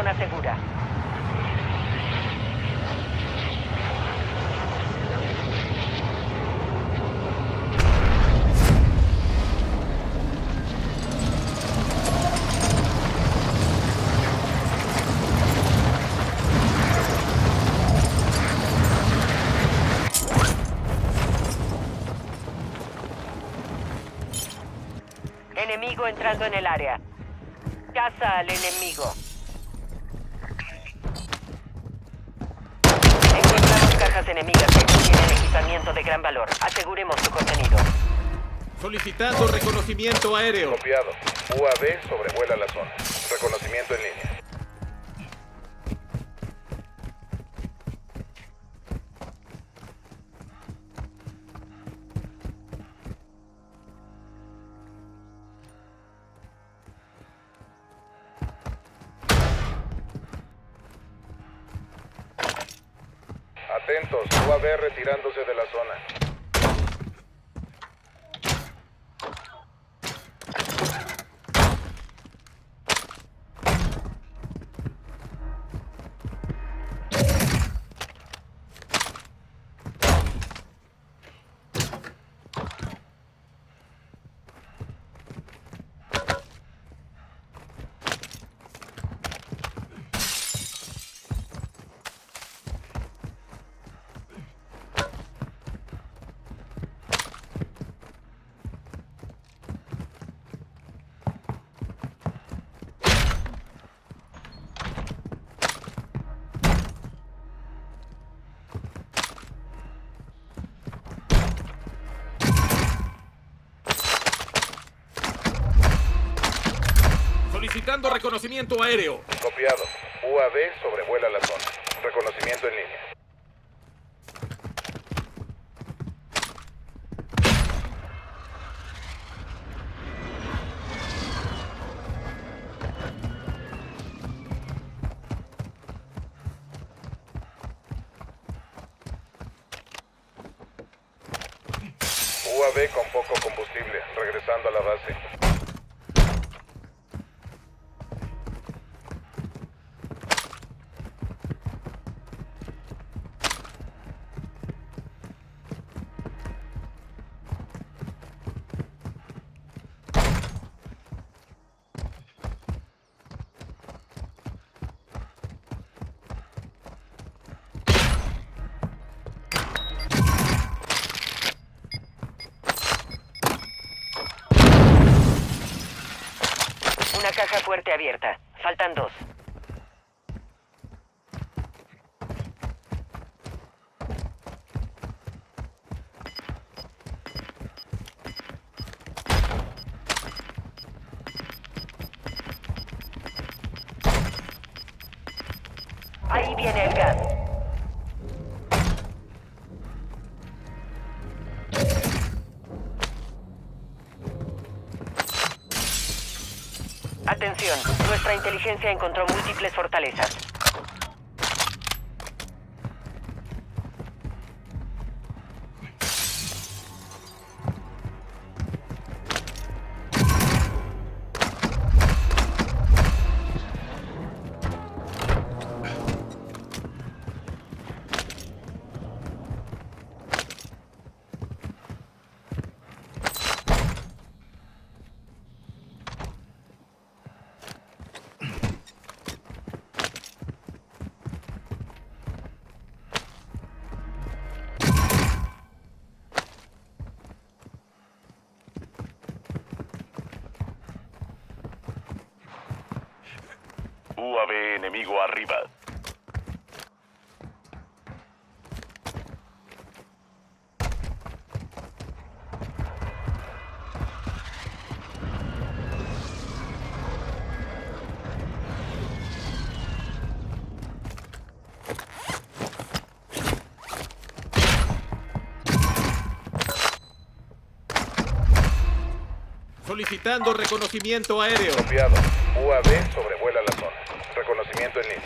zona segura. Enemigo entrando en el área. Caza al enemigo. Enemigas que contienen equipamiento de gran valor. Aseguremos su contenido. Solicitando reconocimiento aéreo. Copiado. UAV sobrevuela la zona. Reconocimiento en línea. Reconocimiento aéreo. Copiado. UAV sobrevuela la zona. Reconocimiento en línea. UAV con poco combustible, regresando a la base. Caja fuerte abierta. Faltan dos. Nuestra inteligencia encontró múltiples fortalezas. Enemigo arriba. Solicitando reconocimiento aéreo. UAV sobrevuela la en línea.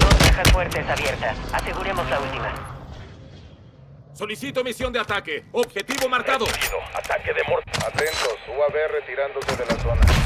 Dos cajas fuertes abiertas. Aseguremos la última. Solicito misión de ataque. Objetivo marcado. Recibido. Ataque de mortal. Atentos. UAV retirándose de la zona.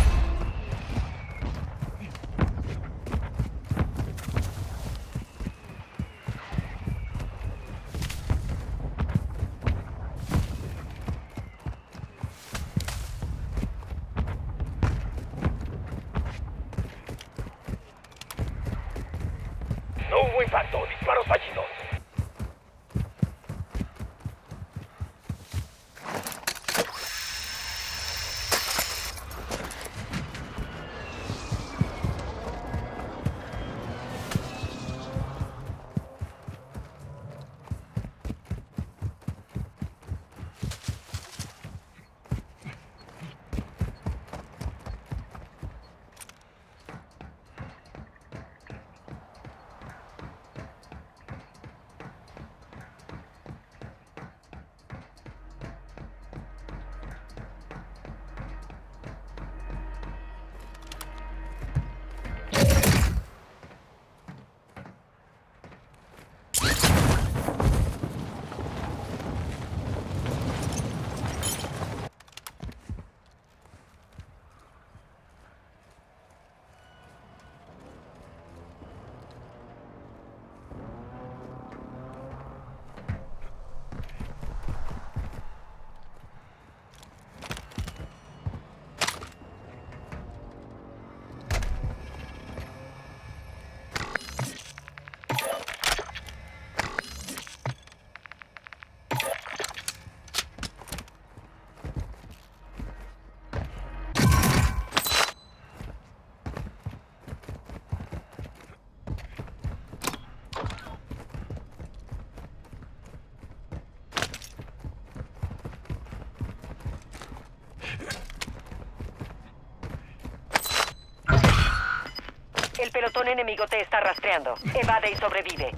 Pelotón enemigo te está rastreando. Evade y sobrevive.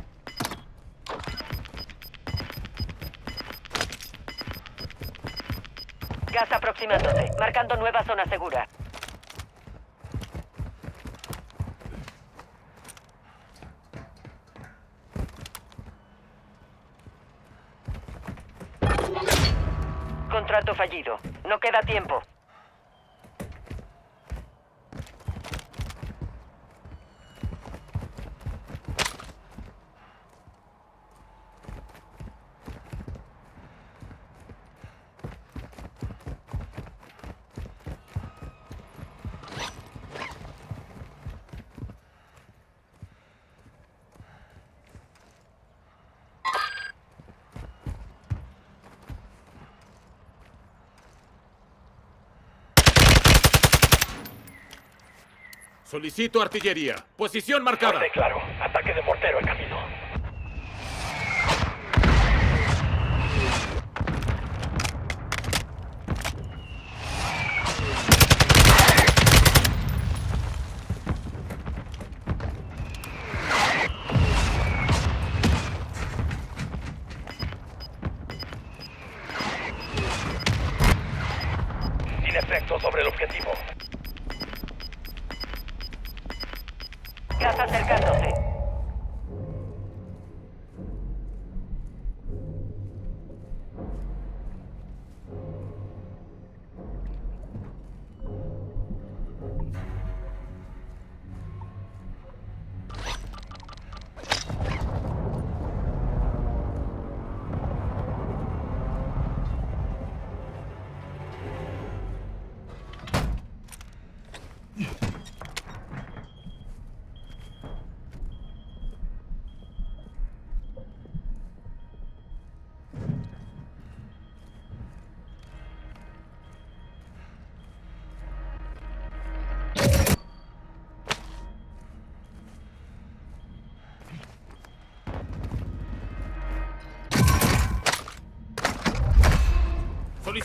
Gas aproximándose, marcando nueva zona segura. Contrato fallido. No queda tiempo. Solicito artillería. Posición marcada. Claro. Ataque de mortero en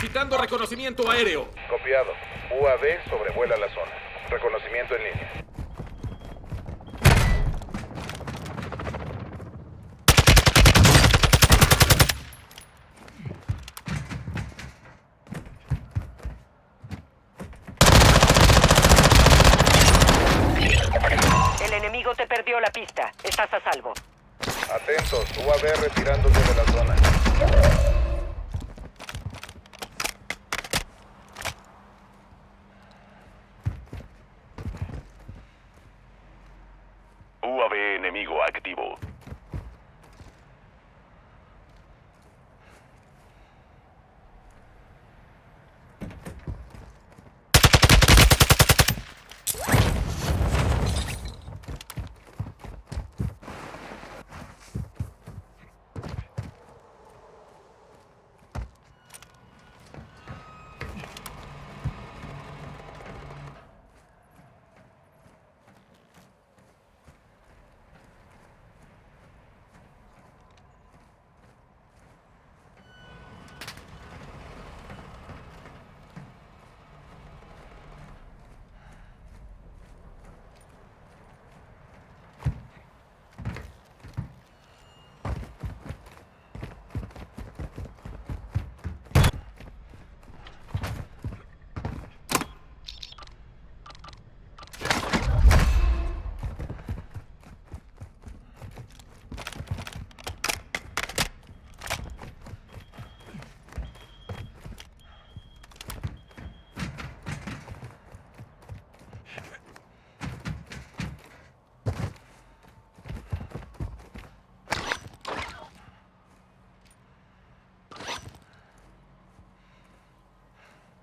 Solicitando reconocimiento aéreo. Copiado. UAV sobrevuela la zona. Reconocimiento en línea. El enemigo te perdió la pista. Estás a salvo. Atentos. UAV retirándose de la zona.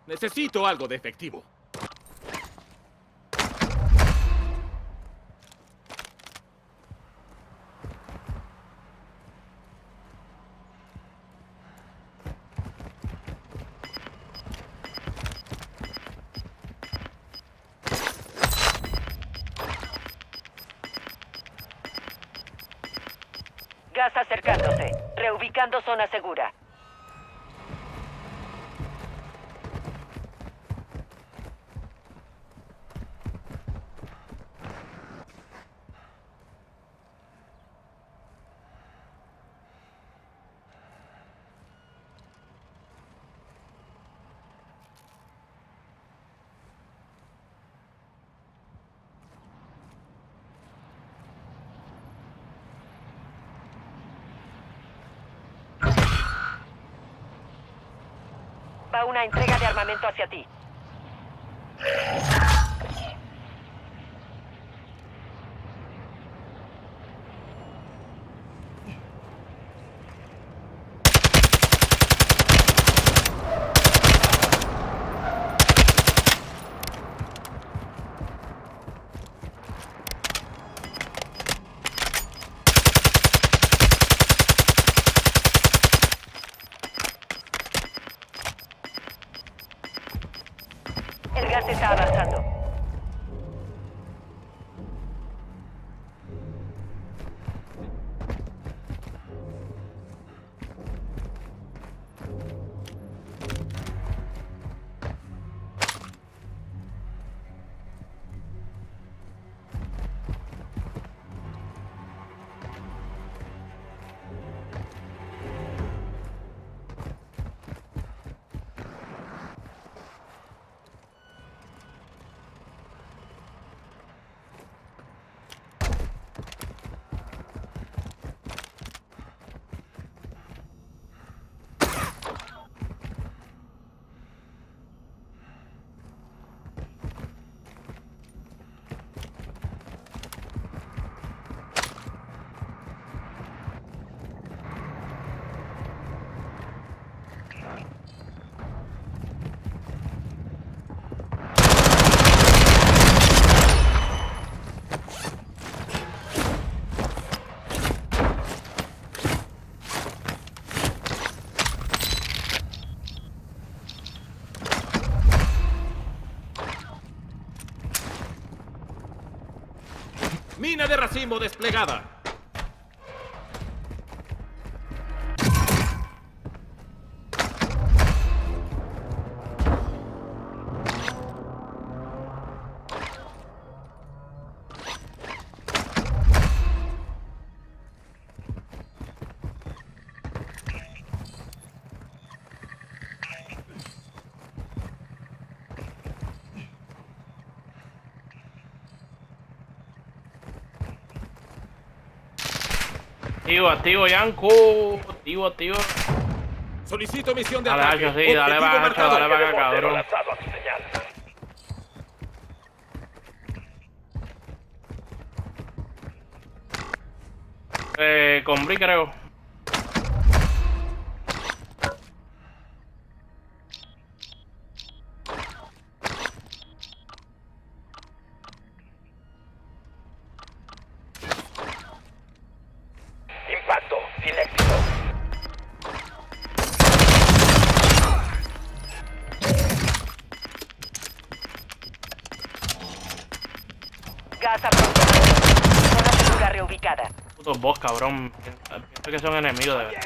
Necesito algo de efectivo. Gas acercándose. Reubicando zona segura. Va una entrega de armamento hacia ti. El gas está de racimo desplegada. Activo, activo, Yanko. Activo, activo. Solicito misión de Dale, ataque. Hacho, sí, dale Hacho, marcado. dale Mortero cabrón. Eh, con Bri creo. Putos boss, cabrón. Pienso que son enemigos de verdad.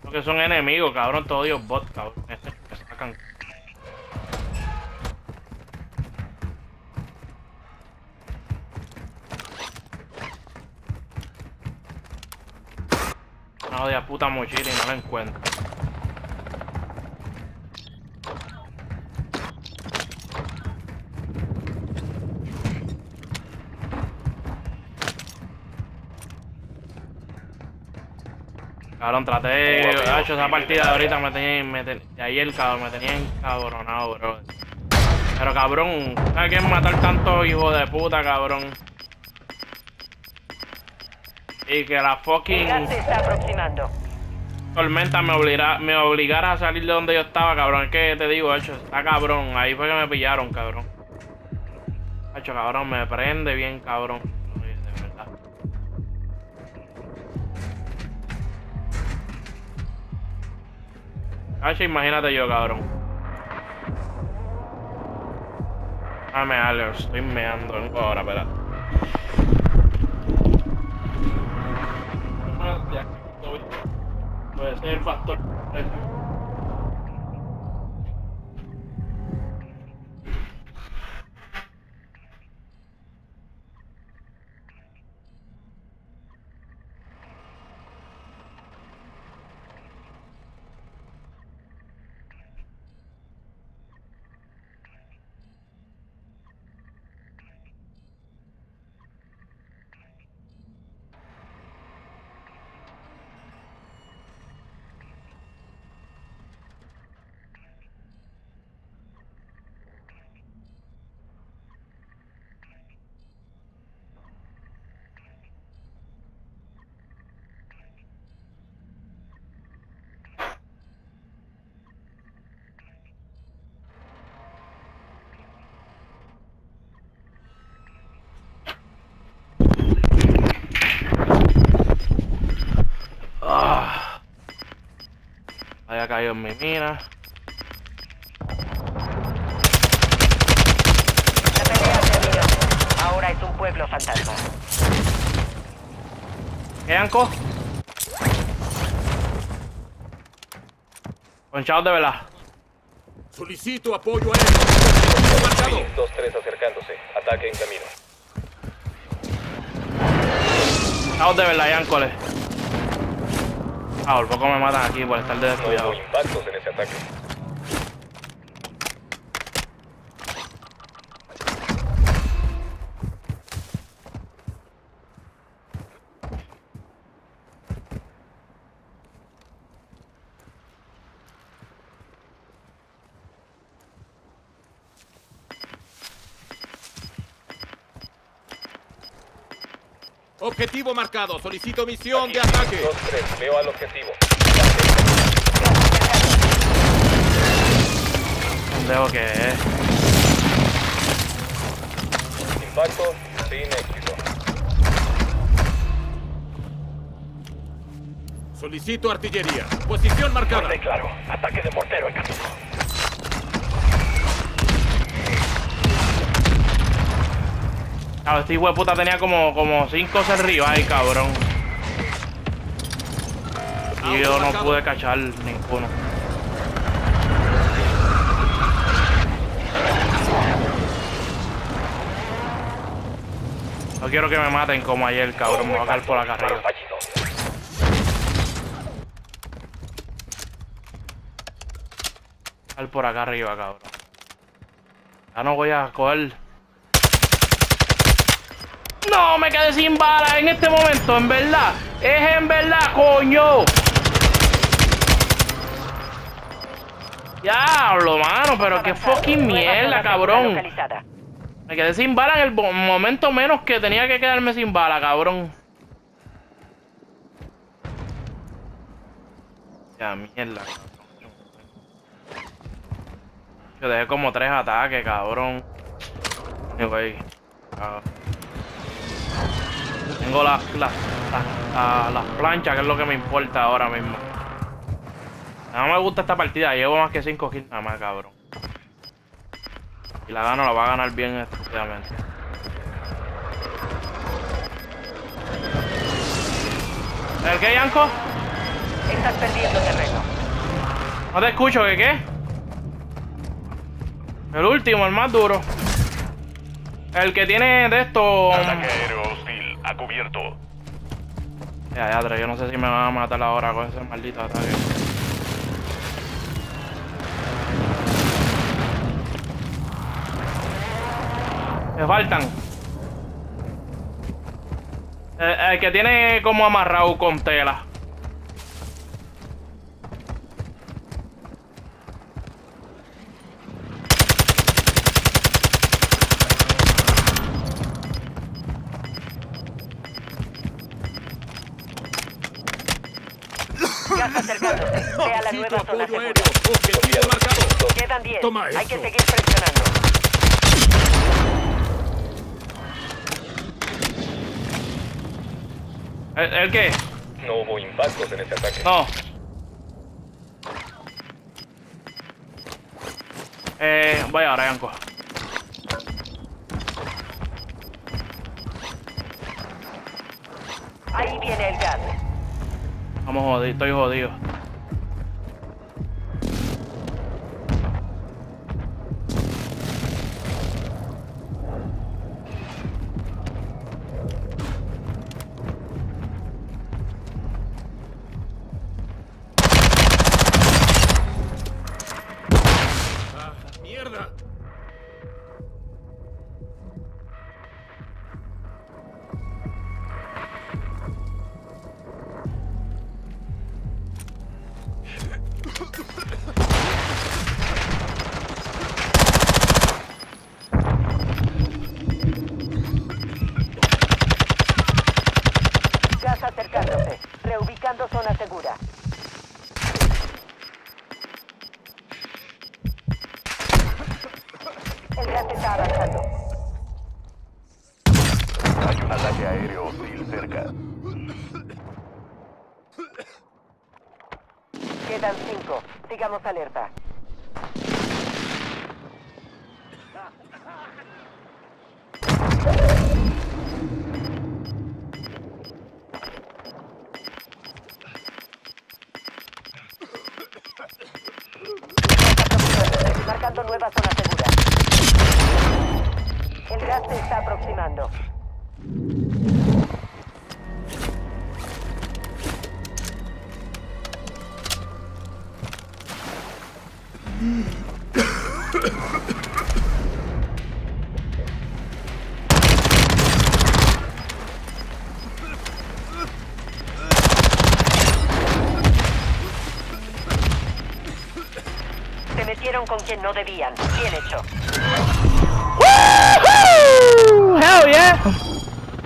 Pienso que son enemigos, cabrón. Todos ellos bots, cabrón. Este me sacan. Una odia puta mochila y no la encuentro. Cabrón, traté de Guau, hecho esa partida de ahorita me tenía, me ten- de ayer cabrón, me tenía encabronado, bro. Pero cabrón, ¿sabes quién matar tanto hijo de puta, cabrón? Y que la fucking se está aproximando. tormenta me obligara, me obligara a salir de donde yo estaba, cabrón. Es que te digo, hecho, está cabrón. Ahí fue que me pillaron, cabrón. Hecho, cabrón, me prende bien, cabrón. Hacho, imagínate yo, cabrón. Dame algo, estoy meando ahora, espera. Puede ser el factor. Haya caído en mi mina. La pelea terminó. Ahora es un pueblo fantasma. ¿Qué, Anco? Conchados de verdad. Solicito apoyo. Objetivo marcado. 2-3 acercándose. Ataque en camino. Conchados de verdad, Yancoles. Ah, por poco me matan aquí por estar de descuidado. Objetivo marcado. Solicito misión de ataque. 2-3. Veo al objetivo. Pendejo que es. Impacto sin éxito. Solicito artillería. Posición marcada. Fuerte y claro. Ataque de mortero en camino. Claro, este hijo de puta tenía como, como cinco arriba ahí, cabrón. Y yo no pude cachar ninguno. No quiero que me maten como ayer, cabrón. Me voy a caer por acá arriba. fallido. Caer por acá arriba, cabrón. Ya no voy a coger. No, me quedé sin bala en este momento, en verdad. Es en verdad, coño. Diablo, mano, pero qué fucking mierda, cabrón. Me quedé sin bala en el momento menos que tenía que quedarme sin bala, cabrón. Ya, mierda, cabrón. Yo dejé como tres ataques, cabrón. Anyway. ah. Tengo las las las- las- las planchas, que es lo que me importa ahora mismo. No me gusta esta partida, llevo más que 5 kills nada más, cabrón. Y la gano, la va a ganar bien estúpidamente. ¿El qué, Yanko? Estás perdiendo terreno. No te escucho, ¿qué qué? El último, el más duro. El que tiene de esto... cubierto. Ya, ya, yo no sé si me van a matar ahora con ese maldito ataque. Me faltan. El, el que tiene como amarrado con tela. Gas acercándose. Ve a la nueva zona segura. Objetivo marcado. Quedan 10. Toma Hay que seguir presionando. ¿El, el qué? No hubo impactos en ese ataque. No. Eh, voy ahora, Yanko. Vamos jodido, estoy jodido. Quedan 5. Sigamos alerta. Marcando nueva zona segura. El gas se está aproximando. Se metieron con quien no debían. Bien hecho. ¡Hell yeah!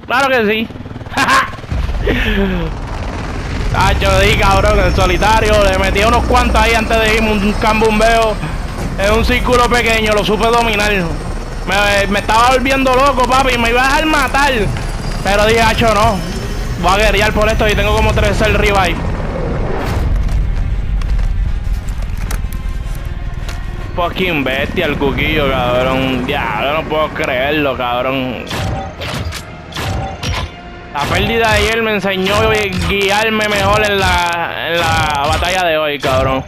Claro que sí. Tacho, di cabrón, en solitario. Le metí unos cuantos ahí antes de irme, un cambumbeo. En un círculo pequeño, lo supe dominar. Me, me estaba volviendo loco, papi, me iba a dejar matar. Pero dije, hacho, no. Voy a guerrear por esto y tengo como tres el revive. Fucking bestia el cuquillo, cabrón. Yo no puedo creerlo, cabrón. La pérdida de ayer me enseñó a guiarme mejor en la, en la batalla de hoy, cabrón.